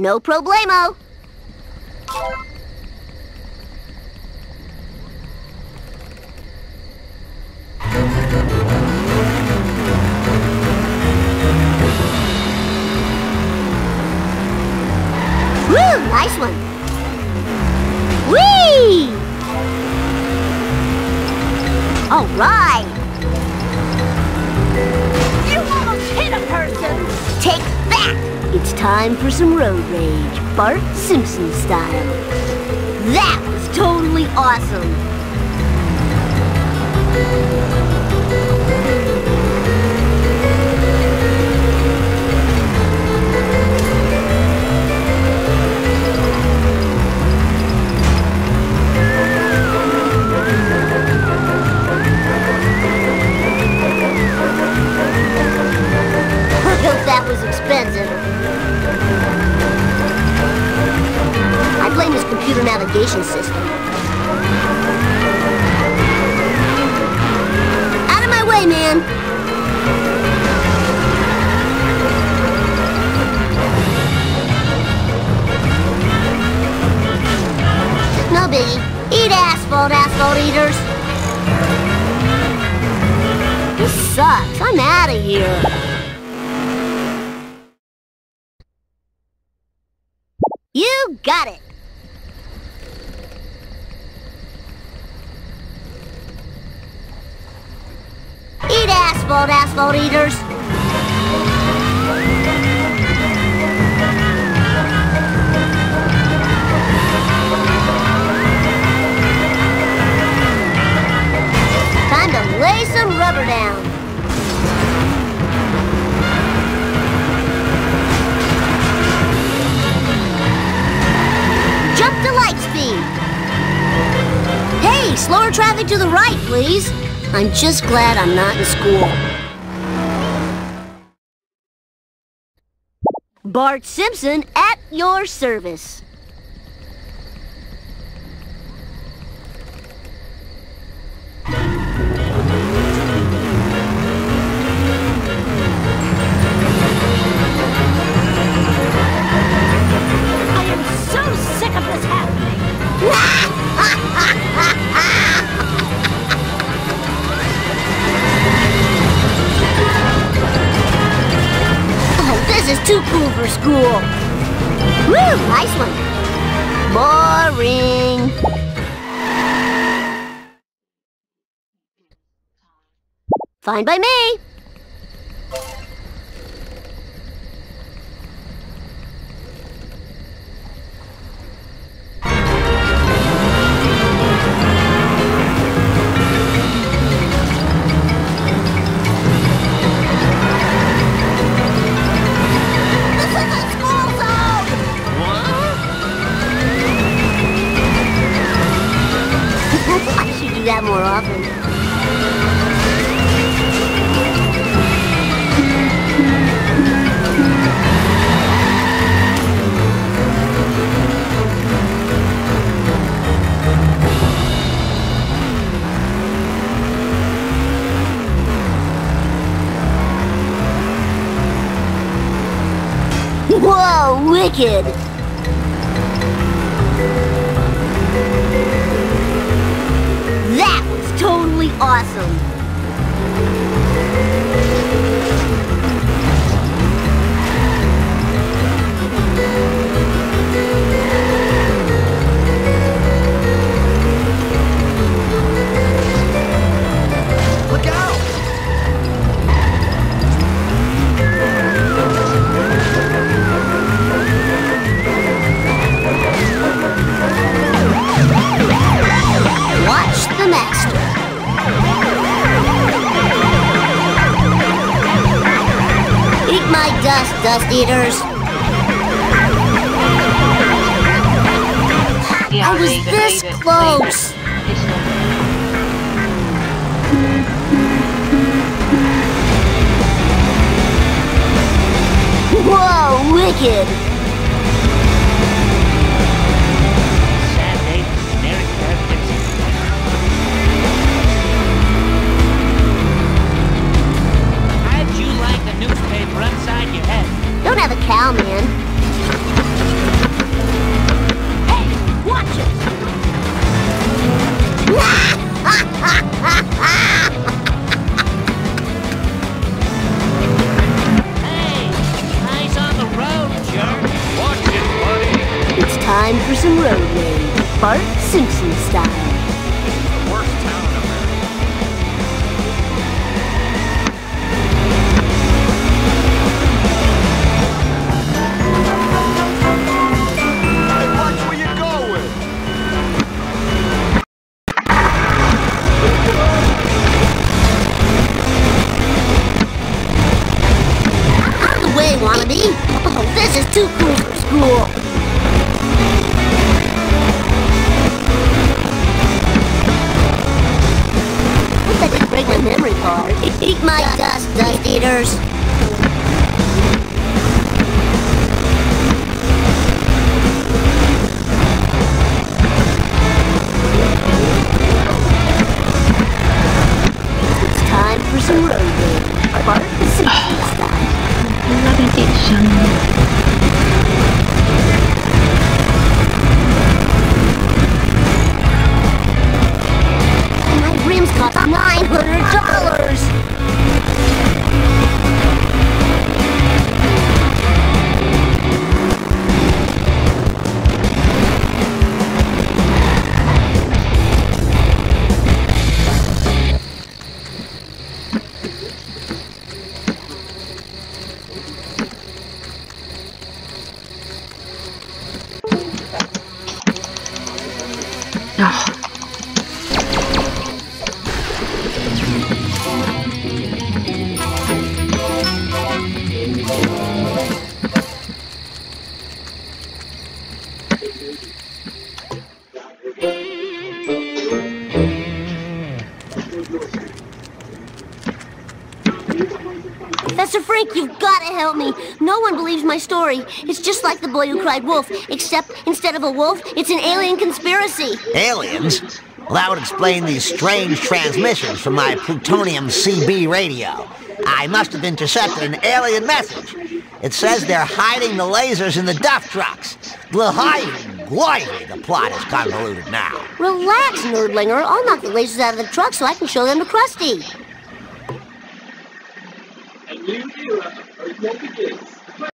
No problemo. Woo, nice one. Whee! All right. You almost hit a person! Take! It's time for some road rage, Bart Simpson style. That was totally awesome. Sucks. I'm out of here. You got it. Eat asphalt, asphalt eaters. Slower traffic to the right, please. I'm just glad I'm not in school. Bart Simpson at your service. School. Woo, nice one. Boring. Fine by me. That more often. Whoa, wicked! Dust, eaters. I was this close. Whoa, wicked! time for some road rage, Bart Simpson style. 然后。Thank you. Professor Frink, you've got to help me. No one believes my story. It's just like the boy who cried wolf, except instead of a wolf, it's an alien conspiracy. Aliens? Well, that would explain these strange transmissions from my plutonium CB radio. I must have intercepted an alien message. It says they're hiding the lasers in the duff trucks. Glivey, glivey, the plot is convoluted now. Relax, nerdlinger. I'll knock the lasers out of the truck so I can show them to Krusty. A